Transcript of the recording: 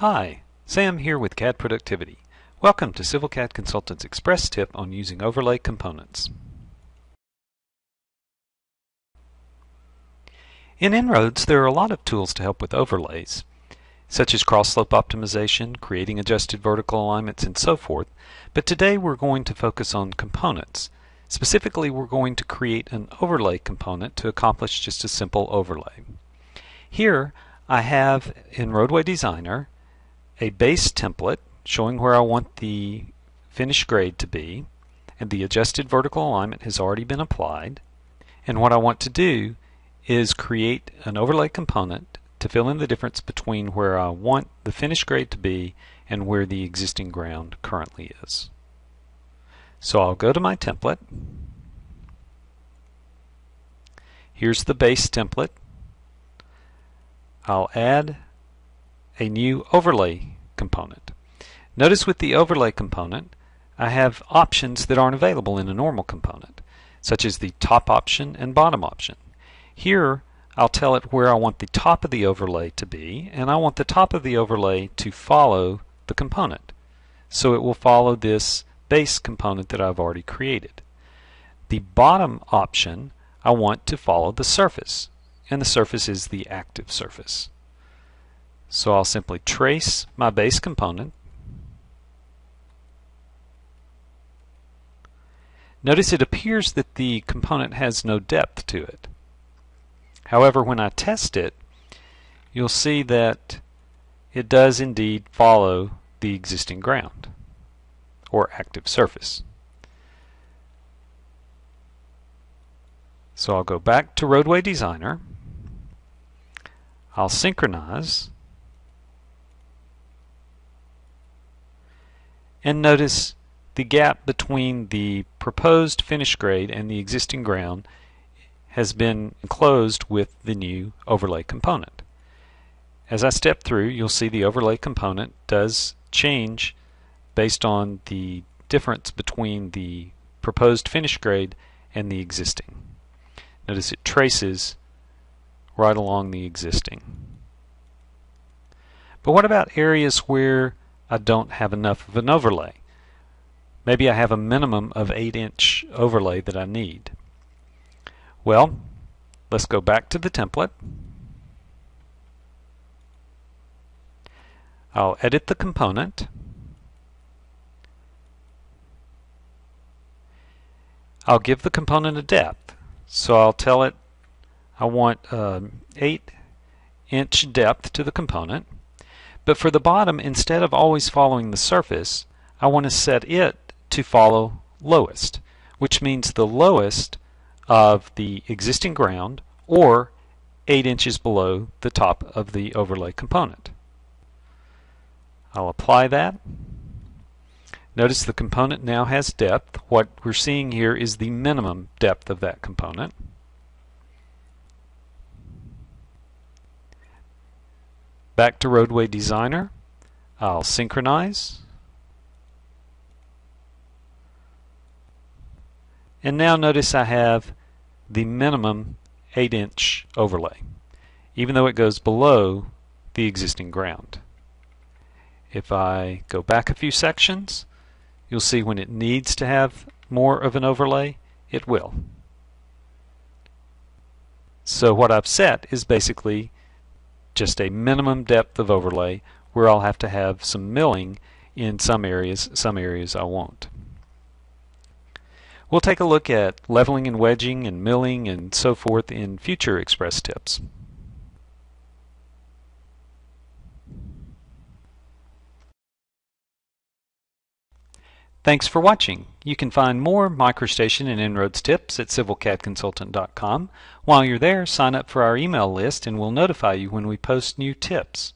Hi, Sam here with CAD Productivity. Welcome to Civil CAD Consultant's Express tip on using overlay components. In InRoads, there are a lot of tools to help with overlays, such as cross-slope optimization, creating adjusted vertical alignments, and so forth, but today we're going to focus on components. Specifically, we're going to create an overlay component to accomplish just a simple overlay. Here, I have in Roadway Designer a base template showing where I want the finished grade to be and the adjusted vertical alignment has already been applied and what I want to do is create an overlay component to fill in the difference between where I want the finished grade to be and where the existing ground currently is. So I'll go to my template. Here's the base template. I'll add a new overlay component. Notice with the overlay component, I have options that aren't available in a normal component, such as the top option and bottom option. Here, I'll tell it where I want the top of the overlay to be, and I want the top of the overlay to follow the component. So it will follow this base component that I've already created. The bottom option, I want to follow the surface, and the surface is the active surface. So I'll simply trace my base component. Notice it appears that the component has no depth to it. However, when I test it, you'll see that it does indeed follow the existing ground or active surface. So I'll go back to Roadway Designer. I'll synchronize and notice the gap between the proposed finish grade and the existing ground has been closed with the new overlay component. As I step through, you'll see the overlay component does change based on the difference between the proposed finish grade and the existing. Notice it traces right along the existing. But what about areas where I don't have enough of an overlay. Maybe I have a minimum of 8 inch overlay that I need. Well, let's go back to the template. I'll edit the component. I'll give the component a depth. So I'll tell it I want um, 8 inch depth to the component. But for the bottom, instead of always following the surface, I want to set it to follow lowest, which means the lowest of the existing ground or 8 inches below the top of the overlay component. I'll apply that. Notice the component now has depth. What we're seeing here is the minimum depth of that component. Back to Roadway Designer. I'll synchronize. And now notice I have the minimum 8 inch overlay, even though it goes below the existing ground. If I go back a few sections, you'll see when it needs to have more of an overlay, it will. So what I've set is basically just a minimum depth of overlay where I'll have to have some milling in some areas, some areas I won't. We'll take a look at leveling and wedging and milling and so forth in future Express tips. Thanks for watching. You can find more MicroStation and InRoads tips at civilcadconsultant.com. While you're there, sign up for our email list and we'll notify you when we post new tips.